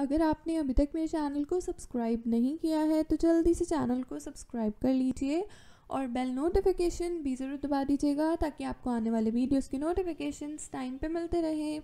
अगर आपने अभी तक मेरे चैनल को सब्सक्राइब नहीं किया है तो जल्दी से चैनल को सब्सक्राइब कर लीजिए और बेल नोटिफिकेशन भी ज़रूर दबा दीजिएगा ताकि आपको आने वाले वीडियोस की नोटिफिकेशंस टाइम पे मिलते रहें।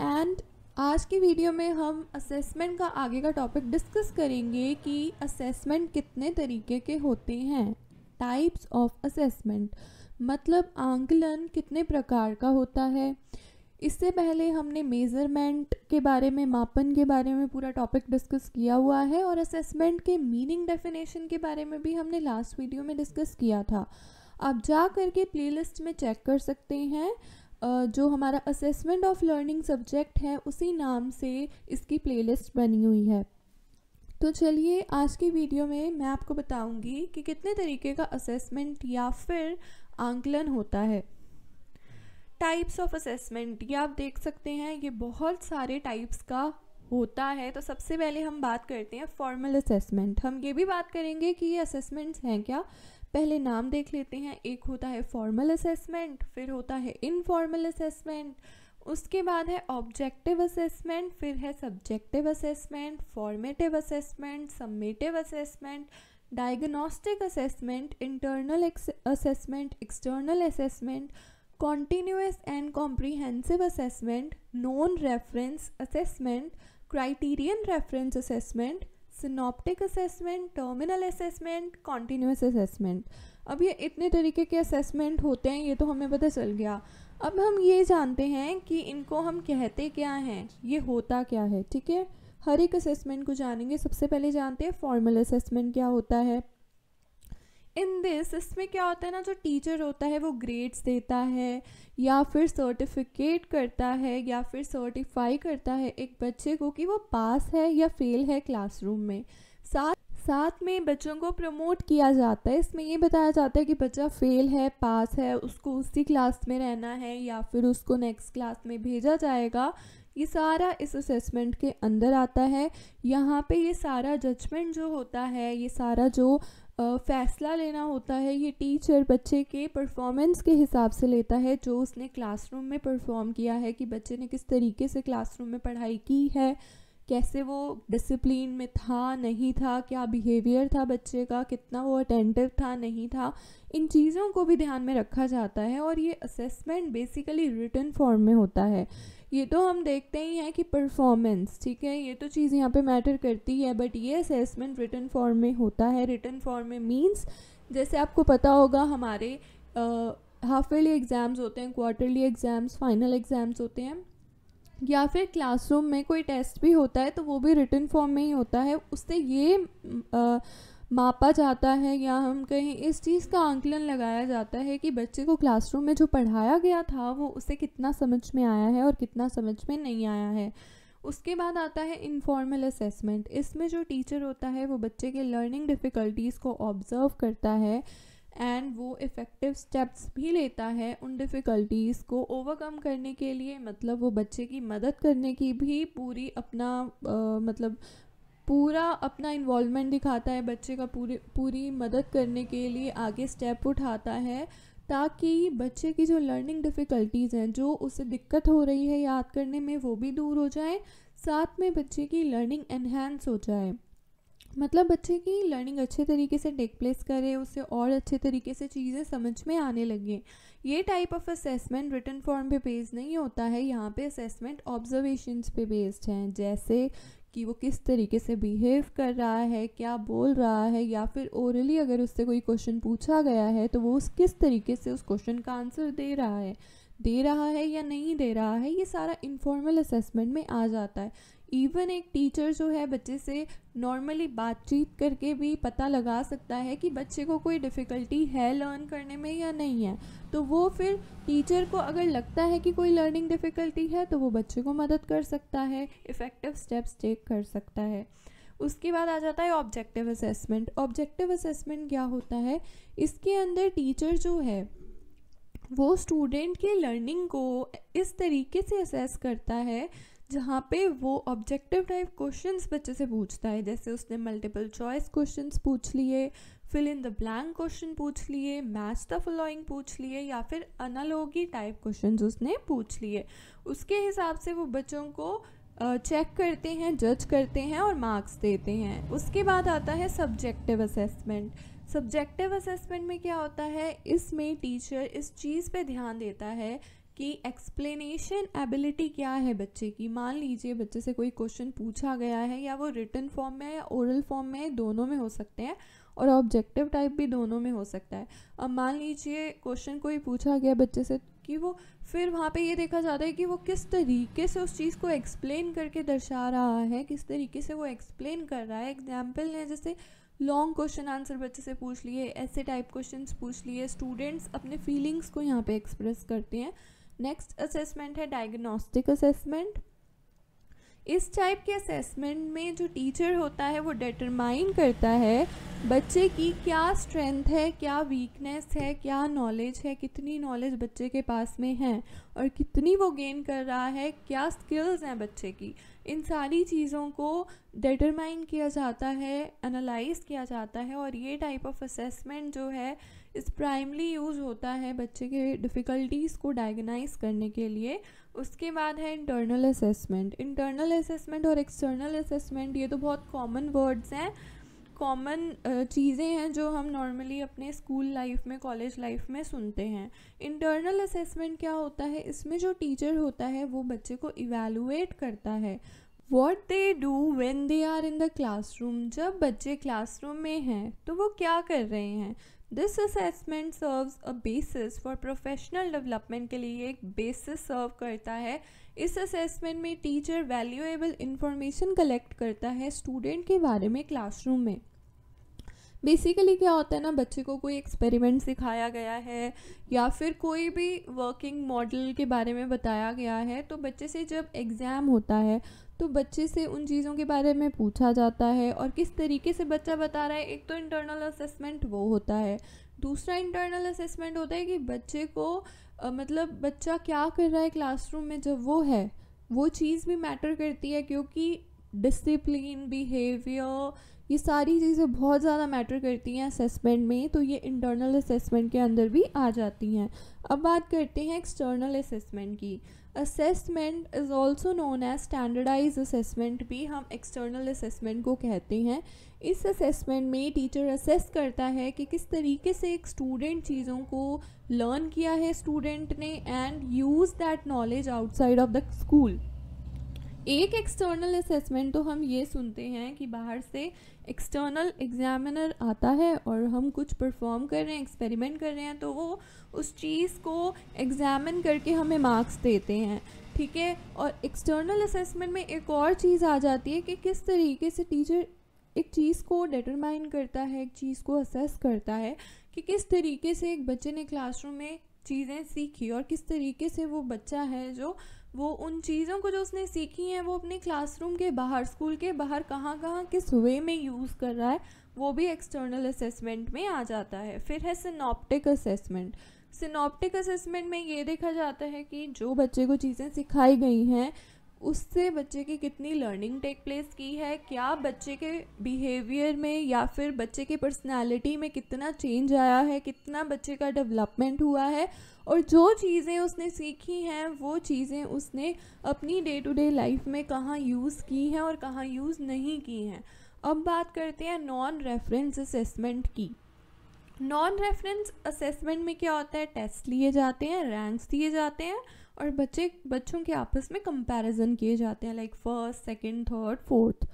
एंड आज की वीडियो में हम असेसमेंट का आगे का टॉपिक डिस्कस करेंगे कि असेसमेंट कितने तरीके के होते हैं। टाइप्स ऑफ़ असेसमेंट मतलब आंकलन कितने प्रकार का होता है। इससे पहले हमने मेज़रमेंट के बारे में, मापन के बारे में पूरा टॉपिक डिस्कस किया हुआ है और असेसमेंट के मीनिंग डेफिनेशन के बारे में भी हमने लास्ट वीडियो में डिस्कस किया था। आप जा करके प्लेलिस्ट में चेक कर सकते हैं जो हमारा असेसमेंट ऑफ़ लर्निंग सब्जेक्ट है, उसी नाम से इसकी प्लेलिस्ट बनी हुई है। तो चलिए आज की वीडियो में मैं आपको बताऊँगी कि कितने तरीके का असेसमेंट या फिर आंकलन होता है। टाइप्स ऑफ़ असेसमेंट ये आप देख सकते हैं, ये बहुत सारे टाइप्स का होता है। तो सबसे पहले हम बात करते हैं फॉर्मल असेसमेंट हम ये भी बात करेंगे कि ये असेसमेंट्स हैं क्या? पहले नाम देख लेते हैं। एक होता है फॉर्मल असेसमेंट फिर होता है इनफॉर्मल असेसमेंट उसके बाद है ऑब्जेक्टिव असेसमेंट फिर है subjective assessment formative assessment summative assessment diagnostic assessment internal assessment external assessment continuous and comprehensive assessment, known reference assessment, criterion reference assessment, synoptic assessment terminal assessment continuous assessment अब ये इतने तरीके के असेसमेंट होते हैं ये तो हमें पता चल गया। अब हम ये जानते हैं कि इनको हम कहते क्या हैं ये होता क्या है ठीक है? हर एक असेसमेंट को जानेंगे सबसे पहले जानते हैं फॉर्मल असेसमेंट क्या होता है इन दिस इसमें क्या होता है ना, जो टीचर होता है, वो ग्रेड्स देता है, या फिर सर्टिफिकेट करता है, या फिर सर्टिफाई करता है एक बच्चे को कि वो पास है या फेल है क्लासरूम में। साथ साथ में बच्चों को प्रमोट किया जाता है। इसमें ये बताया जाता है कि बच्चा फेल है पास है, उसको उसी क्लास में रहना है, या फिर उसको नेक्स्ट क्लास में भेजा जाएगा। ये सारा इस असेसमेंट के अंदर आता है। यहाँ पे ये सारा जजमेंट जो होता है, ये सारा जो फ़ैसला लेना होता है, ये टीचर बच्चे के परफॉर्मेंस के हिसाब से लेता है, जो उसने क्लासरूम में परफॉर्म किया है कि बच्चे ने किस तरीके से क्लासरूम में पढ़ाई की है, कैसे वो डिसिप्लिन में था, नहीं था, क्या बिहेवियर था बच्चे का, कितना वो अटेंटिव था, नहीं था, इन चीज़ों को भी ध्यान में रखा जाता है और ये असेसमेंट बेसिकली रिटर्न फॉर्म में होता है। ये तो हम देखते ही हैं कि परफॉर्मेंस ठीक है? ये तो चीज़ यहाँ पे मैटर करती है बट ये असेसमेंट रिटर्न फॉर्म में होता है। रिटर्न फॉर्म में मींस जैसे आपको पता होगा हमारे हाफ़ ईयरली एग्ज़ाम्स होते हैं क्वार्टरली एग्ज़ाम्स फाइनल एग्ज़ाम्स होते हैं या फिर क्लासरूम में कोई टेस्ट भी होता है तो वो भी रिटर्न फॉर्म में ही होता है। उससे ये आ, मापा जाता है या हम कहें इस चीज़ का आंकलन लगाया जाता है कि बच्चे को क्लासरूम में जो पढ़ाया गया था वो उसे कितना समझ में आया है और कितना समझ में नहीं आया है। उसके बाद आता है इनफॉर्मल असेसमेंट इसमें जो टीचर होता है वो बच्चे के लर्निंग डिफ़िकल्टीज़ को ऑब्ज़र्व करता है एंड वो इफ़ेक्टिव स्टेप्स भी लेता है उन डिफ़िकल्टीज़ को ओवरकम करने के लिए। मतलब वो बच्चे की मदद करने की भी पूरी अपना आ, मतलब पूरा अपना इन्वॉल्वमेंट दिखाता है बच्चे का पूरी पूरी मदद करने के लिए, आगे स्टेप उठाता है, ताकि बच्चे की जो लर्निंग डिफ़िकल्टीज़ हैं, जो उसे दिक्कत हो रही है याद करने में, वो भी दूर हो जाए, साथ में बच्चे की लर्निंग एनहेंस हो जाए। मतलब बच्चे की लर्निंग अच्छे तरीके से टेक प्लेस करे, उसे और अच्छे तरीके से चीज़ें समझ में आने लगे। ये type of assessment written form पे बेस्ड नहीं होता है, यहाँ पे असेसमेंट ऑब्जर्वेशंस पे बेस्ड हैं, जैसे कि वो किस तरीके से बिहेव कर रहा है, क्या बोल रहा है, या फिर ओरली अगर उससे कोई क्वेश्चन पूछा गया है तो वो उस किस तरीके से उस क्वेश्चन का आंसर दे रहा है? दे रहा है या नहीं दे रहा है? ये सारा इन्फॉर्मल असेसमेंट में आ जाता है। इवन एक टीचर जो है बच्चे से नॉर्मली बातचीत करके भी पता लगा सकता है कि बच्चे को कोई डिफ़िकल्टी है लर्न करने में या नहीं है। तो वो फिर टीचर को अगर लगता है कि कोई लर्निंग डिफ़िकल्टी है तो वो बच्चे को मदद कर सकता है इफ़ेक्टिव स्टेप्स टेक कर सकता है। उसके बाद आ जाता है ऑब्जेक्टिव असेसमेंट ऑब्जेक्टिव असेसमेंट क्या होता है? इसके अंदर टीचर जो है, वो स्टूडेंट के लर्निंग को इस तरीके से असेस करता है जहाँ पे वो ऑब्जेक्टिव टाइप क्वेश्चंस बच्चे से पूछता है। जैसे उसने मल्टीपल चॉइस क्वेश्चंस पूछ लिए fill in the blank question पूछ लिए मैच द फॉलोइंग पूछ लिए, या फिर अनालोगी टाइप क्वेश्चन उसने पूछ लिए। उसके हिसाब से वो बच्चों को चेक करते हैं जज करते हैं और मार्क्स देते हैं। उसके बाद आता है सब्जेक्टिव असेसमेंट सब्जेक्टिव असेसमेंट में क्या होता है? इसमें टीचर इस चीज़ पे ध्यान देता है कि एक्सप्लेनेशन एबिलिटी क्या है बच्चे की? मान लीजिए बच्चे से कोई क्वेश्चन पूछा गया है या वो रिटर्न फॉर्म में या ओरल फॉर्म में दोनों में हो सकते हैं और ऑब्जेक्टिव टाइप भी दोनों में हो सकता है। अब मान लीजिए क्वेश्चन कोई पूछा गया बच्चे से कि वो, फिर वहाँ पे ये देखा जाता है कि वो किस तरीके से उस चीज़ को एक्सप्लेन करके दर्शा रहा है, किस तरीके से वो एक्सप्लेन कर रहा है। एग्ज़ाम्पल है जैसे लॉन्ग क्वेश्चन आंसर बच्चे से पूछ लिए, ऐसे टाइप क्वेश्चन पूछ लिए। स्टूडेंट्स अपने फीलिंग्स को यहाँ पे एक्सप्रेस करते हैं। नेक्स्ट असेसमेंट है डायग्नोस्टिक असेसमेंट इस टाइप के असेसमेंट में जो टीचर होता है वो डिटरमाइन करता है बच्चे की क्या स्ट्रेंथ है, क्या वीकनेस है, क्या नॉलेज है, कितनी नॉलेज बच्चे के पास में है और कितनी वो गेन कर रहा है, क्या स्किल्स हैं बच्चे की। इन सारी चीज़ों को डिटरमाइन किया जाता है एनालाइज किया जाता है और ये टाइप ऑफ़ असेसमेंट जो है इस प्राइमली यूज़ होता है बच्चे के डिफ़िकल्टीज़ को डायगनाइज करने के लिए। उसके बाद है इंटरनल असेसमेंट इंटरनल असेसमेंट और एक्सटर्नल असेसमेंट ये तो बहुत कॉमन वर्ड्स हैं। कॉमन चीज़ें हैं जो हम नॉर्मली अपने स्कूल लाइफ में कॉलेज लाइफ में सुनते हैं। इंटरनल असेसमेंट क्या होता है? इसमें जो टीचर होता है, वो बच्चे को इवेलुएट करता है। What they do when they are in the classroom जब बच्चे क्लासरूम में हैं तो वो क्या कर रहे हैं? This assessment serves a basis for professional development के लिए एक बेसिस सर्व करता है। इस असेसमेंट में टीचर वैल्यूएबल इंफॉर्मेशन कलेक्ट करता है स्टूडेंट के बारे में क्लासरूम में। बेसिकली क्या होता है ना, बच्चे को कोई एक्सपेरिमेंट सिखाया गया है या फिर कोई भी वर्किंग मॉडल के बारे में बताया गया है तो बच्चे से जब एग्ज़ाम होता है तो बच्चे से उन चीज़ों के बारे में पूछा जाता है और किस तरीके से बच्चा बता रहा है एक तो इंटरनल असेसमेंट वो होता है। दूसरा इंटरनल असेसमेंट होता है कि बच्चे को आ, मतलब बच्चा क्या कर रहा है क्लासरूम में जब वो है वो चीज़ भी मैटर करती है क्योंकि डिसिप्लिन बिहेवियर ये सारी चीज़ें बहुत ज़्यादा मैटर करती हैं असेसमेंट में तो ये इंटरनल असेसमेंट के अंदर भी आ जाती हैं। अब बात करते हैं एक्सटर्नल असेसमेंट की। Assessment is also known as standardise assessment भी हम एक्सटर्नल असेसमेंट को कहते हैं। इस असेसमेंट में टीचर असेस करता है कि किस तरीके से एक स्टूडेंट चीज़ों को लर्न किया है स्टूडेंट ने and use that knowledge outside of the school एक एक्सटर्नल असेसमेंट तो हम ये सुनते हैं कि बाहर से एक्सटर्नल एग्जामिनर आता है और हम कुछ परफॉर्म कर रहे हैं एक्सपेरिमेंट कर रहे हैं तो वो उस चीज़ को एग्ज़ामिन करके हमें मार्क्स देते हैं, ठीक है? और एक्सटर्नल असेसमेंट में एक और चीज़ आ जाती है कि किस तरीके से टीचर एक चीज़ को डिटरमाइन करता है, एक चीज़ को असेस करता है कि किस तरीके से एक बच्चे ने क्लासरूम में चीज़ें सीखी और किस तरीके से वो बच्चा है जो वो उन चीज़ों को जो उसने सीखी हैं, वो अपने क्लासरूम के बाहर स्कूल के बाहर, कहाँ कहाँ, किस वे में यूज़ कर रहा है, वो भी एक्सटर्नल असेसमेंट में आ जाता है। फिर है सिनॉप्टिक असेसमेंट सिनॉप्टिक असेसमेंट में ये देखा जाता है कि जो बच्चे को चीज़ें सिखाई गई हैं उससे बच्चे की कितनी लर्निंग टेक प्लेस की है? क्या बच्चे के बिहेवियर में या फिर बच्चे की पर्सनालिटी में कितना चेंज आया है? कितना बच्चे का डेवलपमेंट हुआ है? और जो चीज़ें उसने सीखी हैं, वो चीज़ें उसने अपनी डे टू डे लाइफ में कहाँ यूज़ की हैं और कहाँ यूज़ नहीं की हैं? अब बात करते हैं नॉन रेफरेंस असेसमेंट की। नॉन रेफरेंस असेसमेंट में क्या होता है? टेस्ट लिए जाते हैं रैंक्स दिए जाते हैं और बच्चे, बच्चों के आपस में कंपैरिजन किए जाते हैं like first second third fourth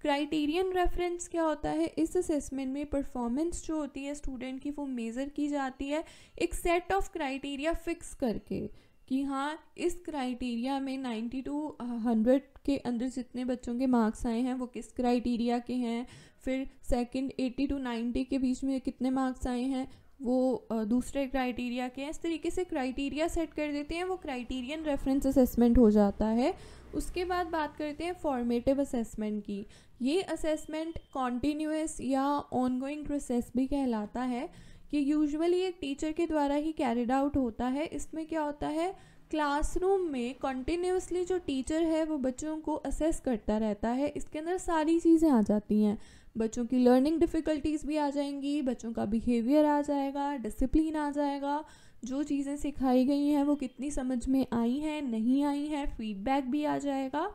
criterion reference क्या होता है? इस असेसमेंट में परफॉर्मेंस जो होती है स्टूडेंट की वो मेज़र की जाती है, एक सेट ऑफ़ क्राइटेरिया फिक्स करके। कि हाँ इस क्राइटेरिया में 90 टू 100 के अंदर जितने बच्चों के मार्क्स आए हैं, वो किस क्राइटेरिया के हैं? फिर सेकंड 80 टू 90 के बीच में कितने मार्क्स आए हैं? वो दूसरे क्राइटेरिया के हैं। इस तरीके से क्राइटेरिया सेट कर देते हैं, वो क्राइटेरियन रेफरेंस असेसमेंट हो जाता है। उसके बाद बात करते हैं फॉर्मेटिव असेसमेंट की। ये असेसमेंट कॉन्टीन्यूस या ऑनगोइंग प्रोसेस भी कहलाता है। कि यूजुअली एक टीचर के द्वारा ही कैरिड आउट होता है। इसमें क्या होता है? क्लासरूम में कंटिन्यूसली जो टीचर है, वो बच्चों को असेस करता रहता है। इसके अंदर सारी चीज़ें आ जाती हैं। बच्चों की लर्निंग डिफ़िकल्टीज़ भी आ जाएँगी, बच्चों का बिहेवियर आ जाएगा डिसिप्लिन आ जाएगा। जो चीज़ें सिखाई गई हैं, वो कितनी समझ में आई हैं, नहीं आई हैं फीडबैक भी आ जाएगा।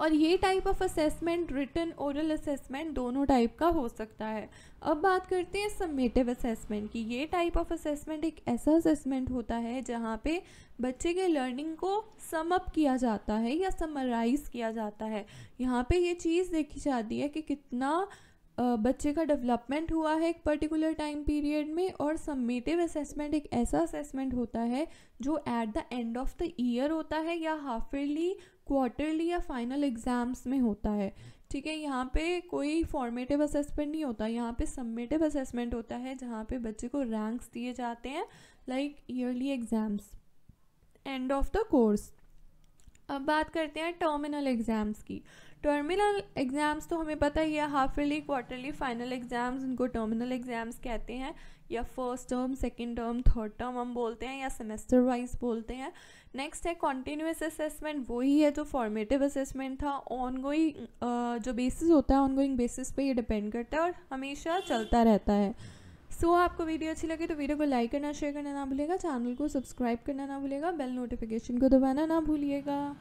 और ये type of assessment written oral assessment दोनों टाइप का हो सकता है। अब बात करते हैं सबमेटिव असेसमेंट की। ये टाइप ऑफ़ असेसमेंट एक ऐसा असेसमेंट होता है जहाँ पे बच्चे के लर्निंग को सम अप किया जाता है या समराइज किया जाता है। यहाँ पे ये चीज़ देखी जाती है कि कितना बच्चे का डेवलपमेंट हुआ है एक पर्टिकुलर टाइम पीरियड में और सबमेटिव असेसमेंट एक ऐसा असेसमेंट होता है जो at the end of the year होता है या हाफ़ ईयरली क्वार्टरली या फाइनल एग्ज़ाम्स में होता है। ठीक है, यहाँ पे कोई फॉर्मेटिव असेसमेंट नहीं होता, यहाँ पे सबमेटिव असेसमेंट होता है, जहाँ पे बच्चे को रैंक्स दिए जाते हैं like yearly exams end of the course अब बात करते हैं टर्मिनल एग्ज़ाम्स की। टर्मिनल एग्ज़ाम्स तो हमें पता ही है half yearly quarterly final exams इनको टर्मिनल एग्ज़ाम्स कहते हैं। या first term second term third term हम बोलते हैं या सेमेस्टर वाइज बोलते हैं। नेक्स्ट है कॉन्टीन्यूस असेसमेंट वही है जो फॉर्मेटिव असेसमेंट था। ऑन गोइंग जो बेसिस होता है ऑन गोइंग बेसिस पे ये डिपेंड करता है और हमेशा चलता रहता है। सो so, आपको वीडियो अच्छी लगे तो वीडियो को लाइक करना शेयर करना ना भूलेगा चैनल को सब्सक्राइब करना ना भूलेगा बेल नोटिफिकेशन को दबाना ना भूलिएगा।